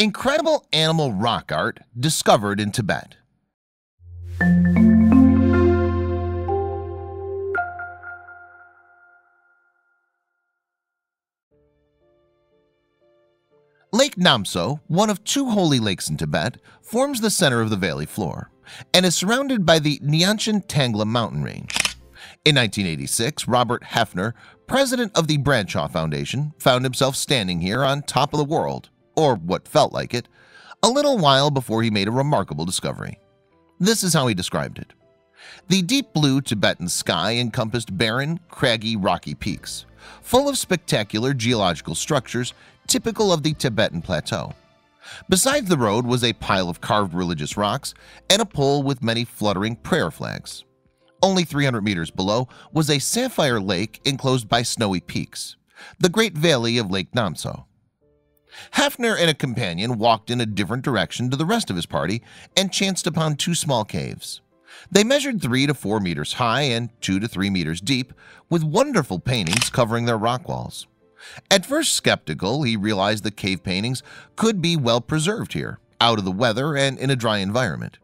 Incredible animal rock art discovered in Tibet Lake Namtso, one of two holy lakes in Tibet, forms the center of the valley floor and is surrounded by the Nyenchen Tanglha mountain range. In 1986, Robert Hefner, president of the Bradshaw Foundation, found himself standing here on top of the world, or what felt like it, a little while before he made a remarkable discovery. This is how he described it. The deep blue Tibetan sky encompassed barren, craggy, rocky peaks, full of spectacular geological structures typical of the Tibetan Plateau. Besides the road was a pile of carved religious rocks and a pole with many fluttering prayer flags. Only 300 meters below was a sapphire lake enclosed by snowy peaks, the great valley of Lake Namtso. Hefner and a companion walked in a different direction to the rest of his party and chanced upon two small caves. They measured three to four meters high and two to three meters deep with wonderful paintings covering their rock walls. At first skeptical, he realized the cave paintings could be well preserved here, out of the weather and in a dry environment.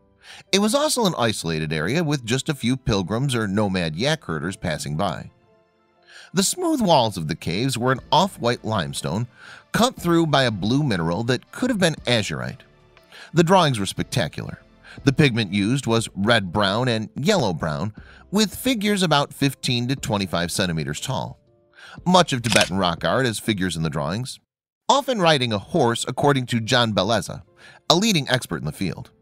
It was also an isolated area with just a few pilgrims or nomad yak herders passing by. The smooth walls of the caves were an off-white limestone cut through by a blue mineral that could have been azurite. The drawings were spectacular. The pigment used was red-brown and yellow-brown with figures about 15 to 25 centimeters tall. Much of Tibetan rock art has figures in the drawings, often riding a horse according to John Bellezza, a leading expert in the field.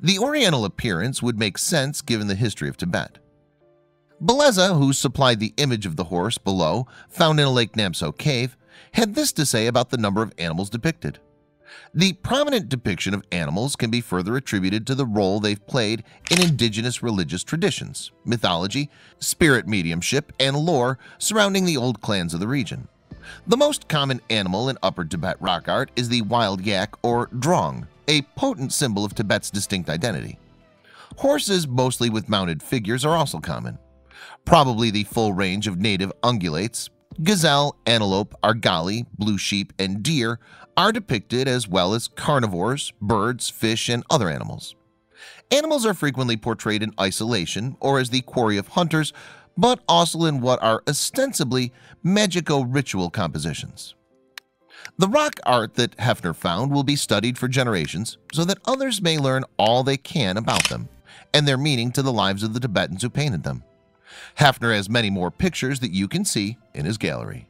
The oriental appearance would make sense given the history of Tibet. Bellezza, who supplied the image of the horse below, found in a Lake Namtso cave, had this to say about the number of animals depicted. The prominent depiction of animals can be further attributed to the role they've played in indigenous religious traditions, mythology, spirit mediumship, and lore surrounding the old clans of the region. The most common animal in Upper Tibet rock art is the wild yak or drong, a potent symbol of Tibet's distinct identity. Horses, mostly with mounted figures, are also common. Probably the full range of native ungulates, gazelle, antelope, argali, blue sheep, and deer are depicted as well as carnivores, birds, fish, and other animals. Animals are frequently portrayed in isolation or as the quarry of hunters, but also in what are ostensibly magico-ritual compositions. The rock art that Hefner found will be studied for generations so that others may learn all they can about them and their meaning to the lives of the Tibetans who painted them. Hefner has many more pictures that you can see in his gallery.